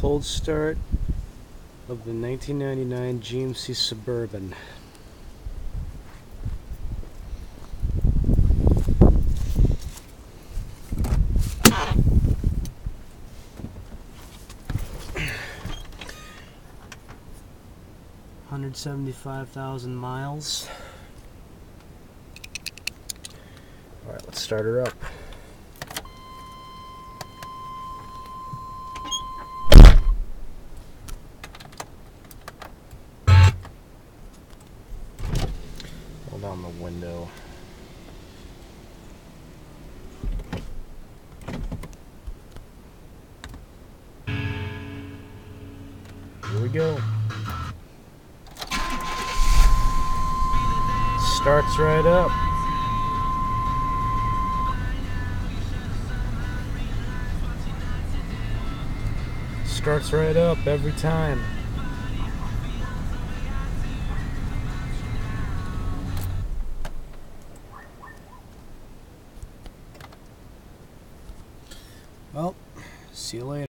cold start of the 1999 GMC Suburban. Hundred seventy-five thousand miles. All right, let's start her up. Down the window. Here we go. Starts right up. Starts right up every time. Well, see you later.